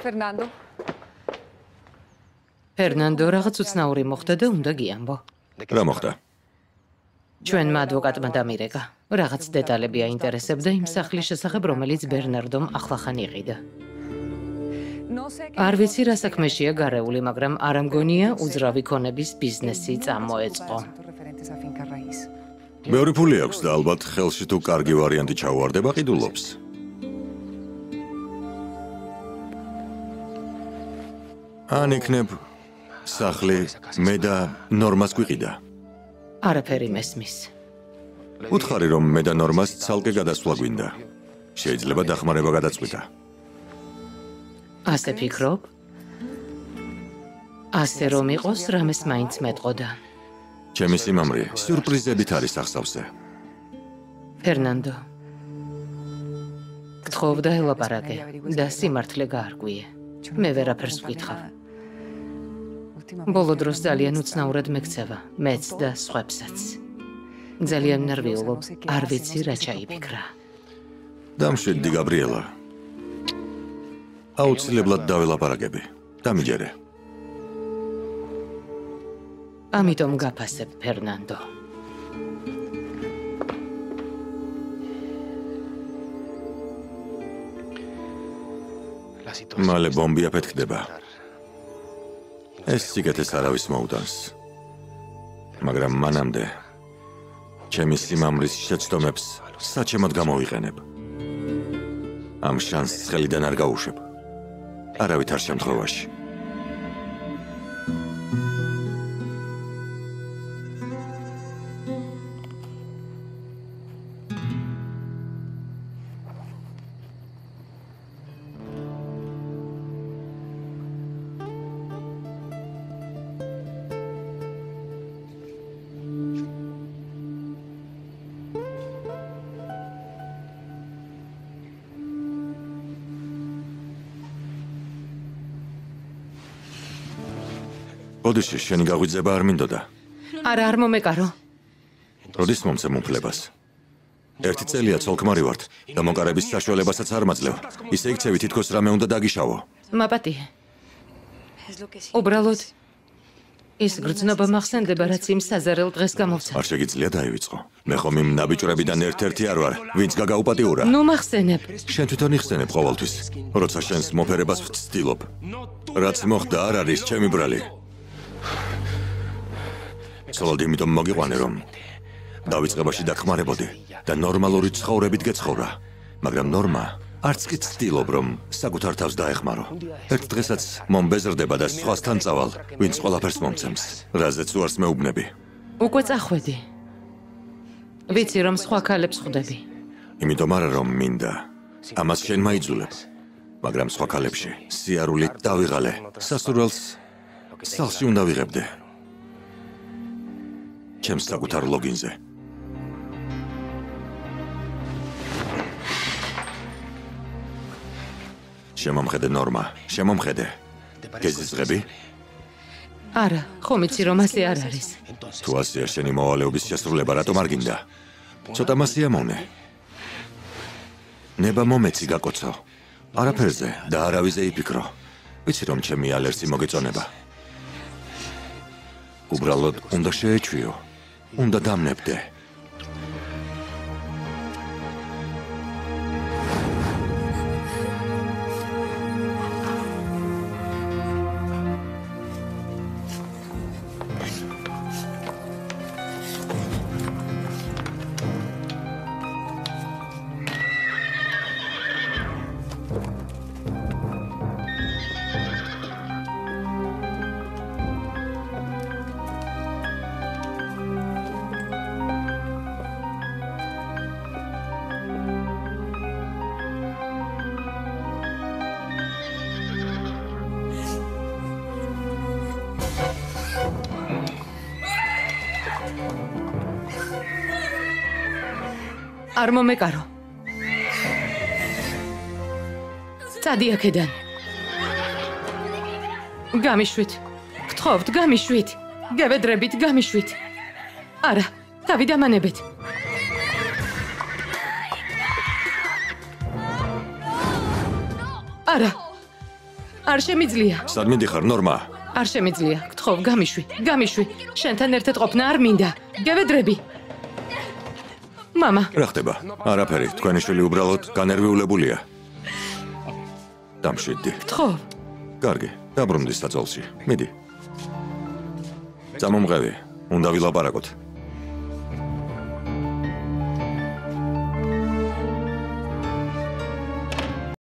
Fernando. ფერნანდო რაღაც უცნაური მოხდა და უნდა გიამბო. რა მოხდა? ჩვენმა ადვოკატმა დამირეკა. რაღაც დეტალები აინტერესებდა იმ სახლის შესახებ, რომელიც ბერნარდომ ახლახან იყიდა. Არ ვიცი რა საქმეშია გარეული, მაგრამ არ ამგონია უძრავი ქონების ბიზნესი წამოეწყო. მეორე ფული აქვს და ალბათ ხელში თუ კარგი ვარიანტი ჩაუვარდება ყიდულობს. ან იქნებ სახლი მე და ნორმას გვიყიდა. არაფერი მესმის. უთხარი რომ მე და ნორმას ცალკე გადასვლა გვინდა. შეიძლება დახმარება გადაწყვიტა. ასე ფიქრობ? ასე რომ იყოს, რამეს მაინც მეტყოდა. ჩემი სიმამრი სიურპრიზებით არის ახსავსე. ფერნანდო. გთხოვ და ელაპარაკე და სიმართლე გაარკვიე. მე ვერაფერს ვკითხავ. ბოლო დროს ძალიან უცნაურად მეკცევა, მეც და სხვებსაც. ძალიან ნერვიულობ, არ ვიცი რა ჩაიფიქრა. დამშვიდდი გაბრიელა. აუცილებლად დაველაპარაკები. დამიჯერე. ამიტომ გაფასებ, ფერნანდო. მალე ბომბი აფეთქდება. ეს სიგეთეს არავის მოუდანს. მაგრამ მანამდე ჩემი სიმამრის შეცდომებს საჩემოდ გამოვიყენებ. ამ შანსს ხელიდან არ გაუშვებ. არავითარ შემთხვევაში. ოდიში შენი გაღვიძება არ მინდოდა. არა, არ მომეკარო. როდის მომცემ უფლებას? ერთი წელია ცოლქმარი ვართ და მოკარების საშუალებასაც არ მაძლევ. ისე იქცევი თითქოს რამე უნდა დაგიშავო. მაპატი. უბრალოდ ის გრძნობა მახსენდება, რაც იმ საზარელ დღეს გამოვცა. არ შეგიძლია დაივიწყო. მე ხომ იმ ნაბიჯრებიდან ერთ-ერთი არ ვარ, ვინც გაგაუპატიურა. ნუ მახსენებ. შენ თვითონ იხსენებ ყოველთვის, როცა შენს მოფერებას ვცდილობ. რაც მოხდა არ არის ჩემი ბრალი. ცოლად იმიტომ მოგიყვანე რომ დავიწყებაში დახმარებოდი და ნორმალური ცხოვრებით გეცხოვრა, მაგრამ ნორმა არც კი ცდილობ რომ საკუთარ თავს დაეხმარო. ერთ დღესაც მომბეზრდება და სხვასთან წავალ, ვინც ყველაფერს მომცემს. რაზეც უარს მეუბნები. უკვე წახვედი. ვიცი რომ სხვა ქალებს ხვდები. იმიტომ არა რომ მინდა ამას შენ მაიძულებ, მაგრამ სხვა ქალებში სიარული დავიღალე. სასურველს სალში უნდა ვიღებდე. ჩემს საკუთარ ლოგინზე. შემომხედე ნორმა, შემომხედე. გეზიზღები? არა, ხომ იცი რომ ასე არ არის. თუ ასეა შენი მოვალეობის შესრულება, რატომ არ გინდა? ცოტა მასია მონე. ნება მომეცი გაკოცო. არაფერზე და არავიზე იფიქრო. ვიცი რომ ჩემი ალერსი მოგეწონება. უბრალოდ უნდა შეეჩვიო. უნდა დამნებდე. არ მომეკარო. წადი აქედან. გამიშვით. გთხოვთ, გამიშვით. გევედრებით, გამიშვით. არა, თავი დამანებეთ. არა. არ შემიძლია. სად მიდიხარ, ნორმა? არ შემიძლია. გთხოვ, გამიშვი, გამიშვი. შენთან ერთად ყოფნა არ მინდა. გევედრები. მამა. რა ხდება? არაფერი, თქვენი შვილი უბრალოდ განერვიულებულია. დამშვიდი. გთხოვ. კარგი, დაბრუნდი სტაცოლში. მიდი. წამომღევი, უნდა ვილაპარაკოთ.